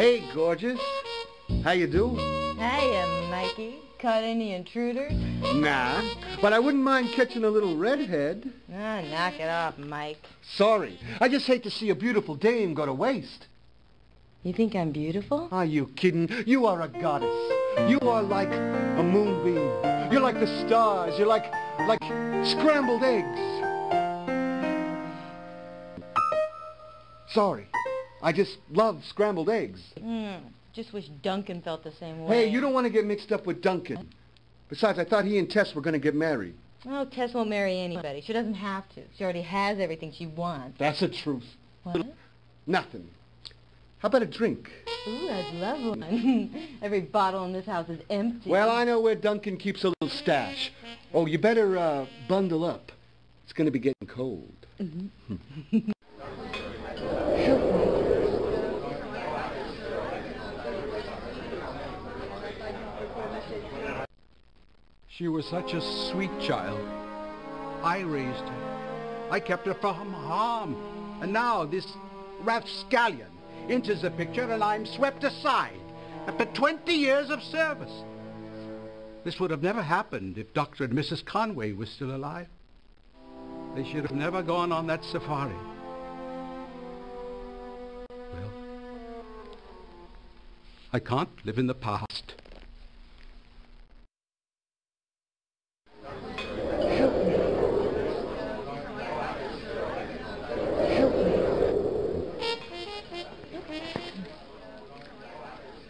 Hey, gorgeous. How you do? Hiya, Mikey. Caught any intruders? Nah, but I wouldn't mind catching a little redhead. Ah, knock it off, Mike. Sorry. I just hate to see a beautiful dame go to waste. You think I'm beautiful? Are you kidding? You are a goddess. You are like a moonbeam. You're like the stars. You're like, like scrambled eggs. Sorry. I just love scrambled eggs. Hmm. Just wish Duncan felt the same way. Hey, you don't want to get mixed up with Duncan. Besides, I thought he and Tess were going to get married. Oh, Tess won't marry anybody. She doesn't have to. She already has everything she wants. That's the truth. What? Nothing. How about a drink? Ooh, I'd love one. Every bottle in this house is empty. Well, I know where Duncan keeps a little stash. Oh, you better uh, bundle up. It's going to be getting cold. She was such a sweet child. I raised her. I kept her from harm. And now this rapscallion enters the picture and I'm swept aside after 20 years of service. This would have never happened if Dr. and Mrs. Conway were still alive. They should have never gone on that safari. Well, I can't live in the past.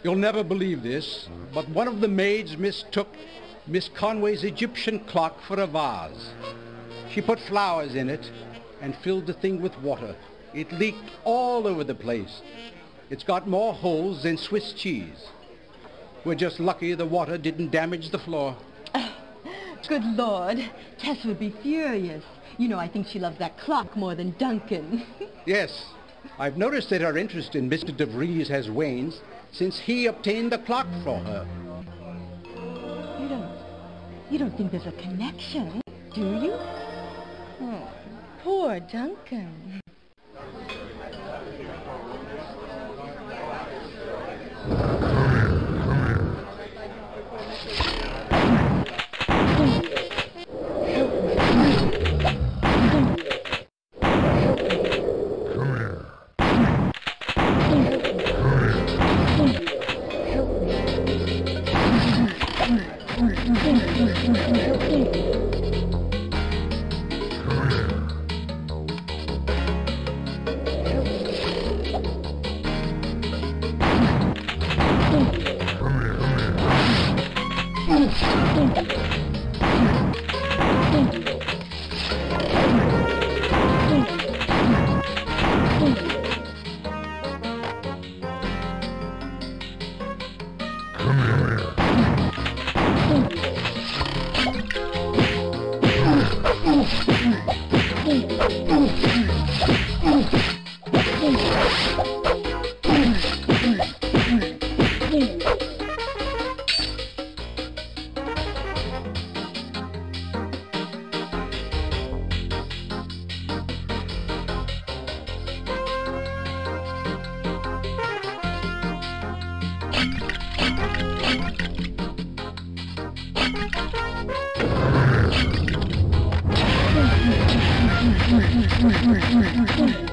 You'll never believe this, but one of the maids mistook Miss Conway's Egyptian clock for a vase. She put flowers in it and filled the thing with water. It leaked all over the place. It's got more holes than Swiss cheese. We're just lucky the water didn't damage the floor. Good Lord. Tess would be furious. You know, I think she loves that clock more than Duncan. Yes, I've noticed that her interest in Mr. DeVries has waned since he obtained the clock for her. you don't... You don't think there's a connection, do you? Oh, poor Duncan. Come here. Ой, ой, ой, ой.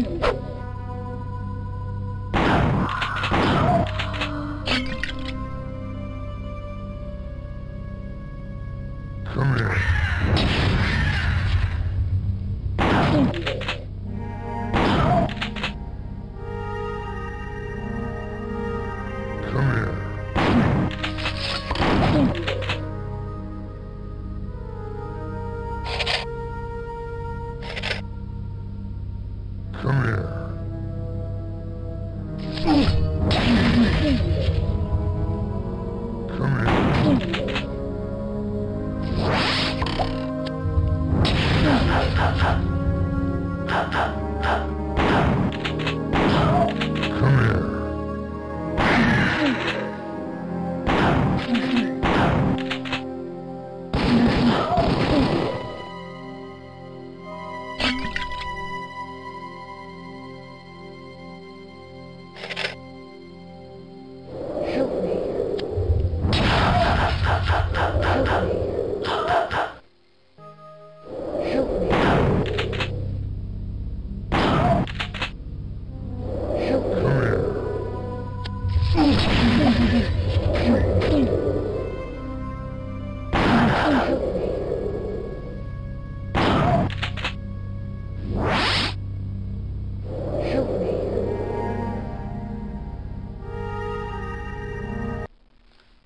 Brasil.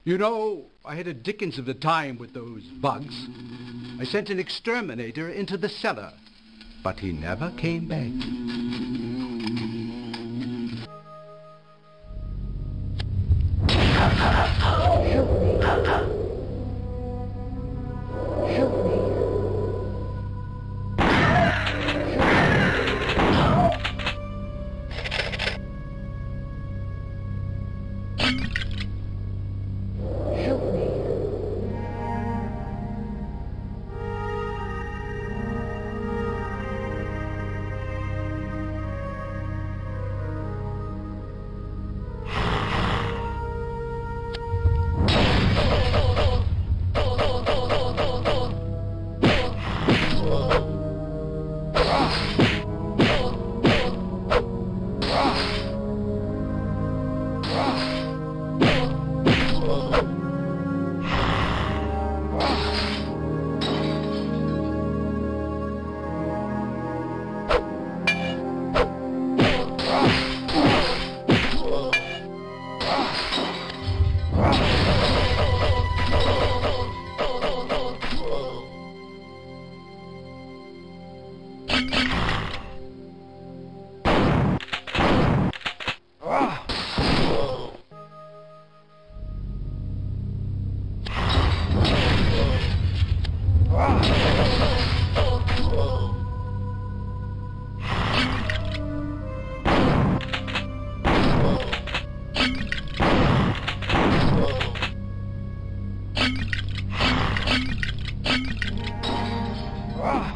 You know, I had a dickens of a time with those bugs. I sent an exterminator into the cellar, but he never came back. Ah!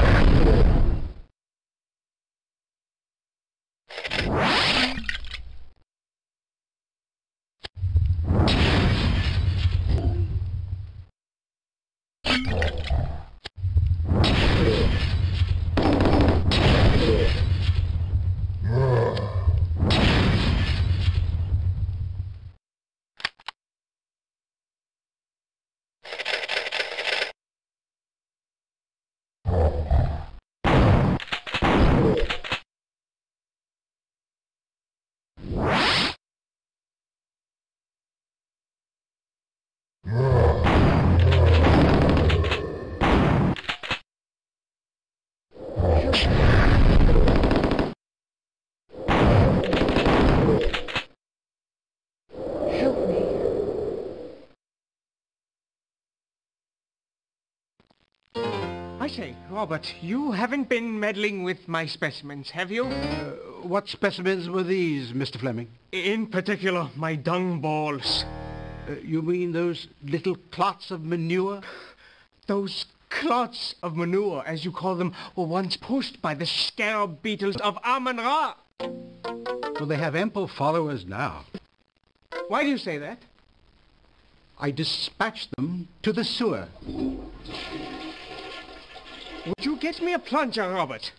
Help me. I say, Robert, you haven't been meddling with my specimens, have you? What specimens were these, Mr. Fleming? In particular, my dung balls. Uh, you mean those little clots of manure? Those clots of manure, as you call them, were once pushed by the scarab beetles of Amun-Ra. Well, they have ample followers now. Why do you say that? I dispatched them to the sewer. Would you get me a plunger, Robert?